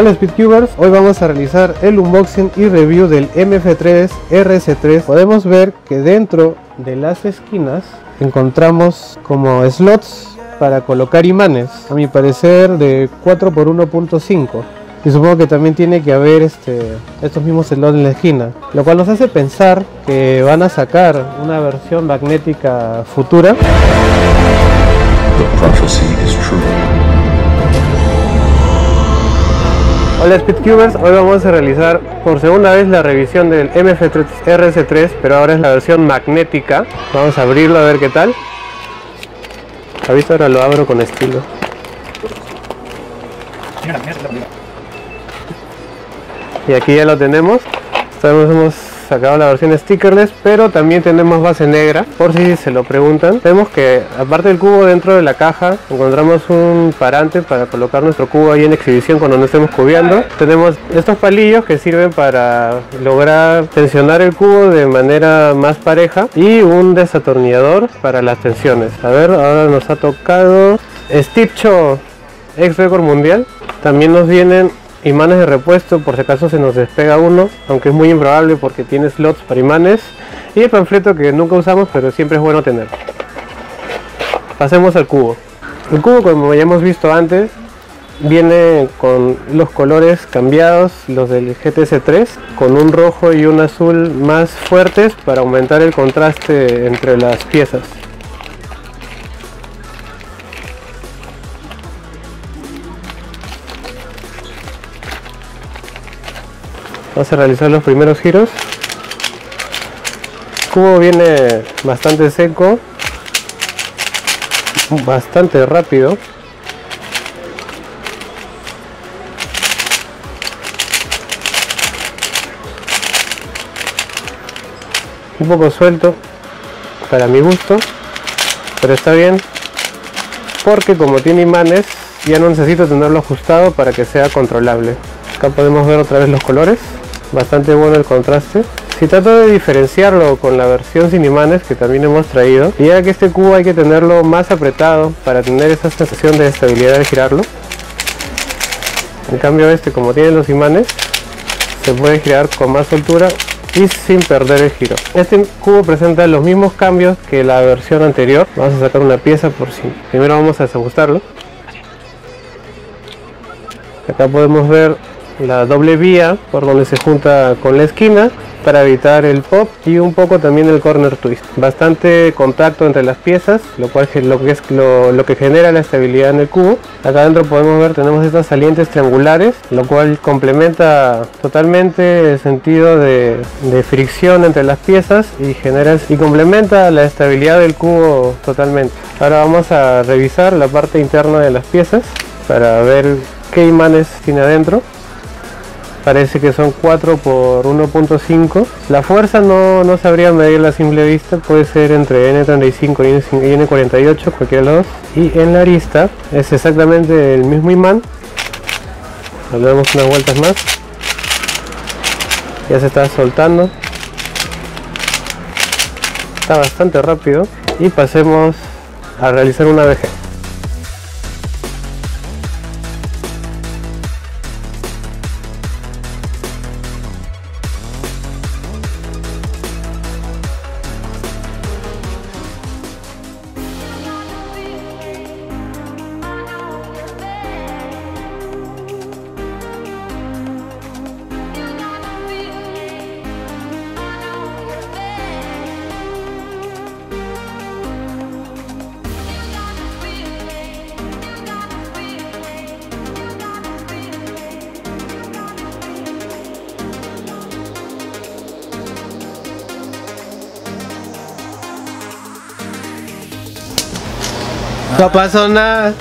Hola Speedcubers, hoy vamos a realizar el unboxing y review del MF3 RS3. Podemos ver que dentro de las esquinas encontramos como slots para colocar imanes, a mi parecer de 4 x 1.5 y supongo que también tiene que haber este, estos mismos slots en la esquina, lo cual nos hace pensar que van a sacar una versión magnética futura. Hola Speedcubers, hoy vamos a realizar por segunda vez la revisión del MF3 RS3, pero ahora es la versión magnética. Vamos a abrirlo a ver qué tal. ¿Ha visto? Ahora lo abro con estilo. Y aquí ya lo tenemos. hemos sacado la versión stickerless, pero también tenemos base negra, por si se lo preguntan. Vemos que aparte del cubo dentro de la caja, encontramos un parante para colocar nuestro cubo ahí en exhibición cuando no estemos cubeando. Tenemos estos palillos que sirven para lograr tensionar el cubo de manera más pareja y un desatornillador para las tensiones. A ver, ahora nos ha tocado Stipcho ex record mundial. También nos vienen imanes de repuesto por si acaso se nos despega uno, aunque es muy improbable porque tiene slots para imanes. Y el panfleto que nunca usamos pero siempre es bueno tener. Pasemos al cubo. El cubo como ya hemos visto antes viene con los colores cambiados, los del GTS3, con un rojo y un azul más fuertes para aumentar el contraste entre las piezas. Vamos a realizar los primeros giros. El cubo viene bastante seco, bastante rápido. Un poco suelto para mi gusto, pero está bien porque como tiene imanes ya no necesito tenerlo ajustado para que sea controlable. Acá podemos ver otra vez los colores bastante bueno el contraste. Si trato de diferenciarlo con la versión sin imanes que también hemos traído ya que este cubo hay que tenerlo más apretado para tener esa sensación de estabilidad al girarlo. En cambio este como tiene los imanes se puede girar con más soltura y sin perder el giro. Este cubo presenta los mismos cambios que la versión anterior. Vamos a sacar una pieza por si primero vamos a desajustarlo. Acá podemos ver la doble vía por donde se junta con la esquina para evitar el pop y un poco también el corner twist. Bastante contacto entre las piezas lo cual es lo que es lo, que genera la estabilidad en el cubo. Acá adentro podemos ver tenemos estas salientes triangulares lo cual complementa totalmente el sentido de, de fricción entre las piezas y genera y complementa la estabilidad del cubo totalmente. Ahora vamos a revisar la parte interna de las piezas para ver qué imanes tiene adentro parece que son 4 por 1.5 la fuerza no, no sabría medirla a simple vista puede ser entre N35 y N48 cualquiera de los y en la arista es exactamente el mismo imán. Le damos unas vueltas más. Ya se está soltando. Está bastante rápido. Y pasemos a realizar una VG No pasó nada.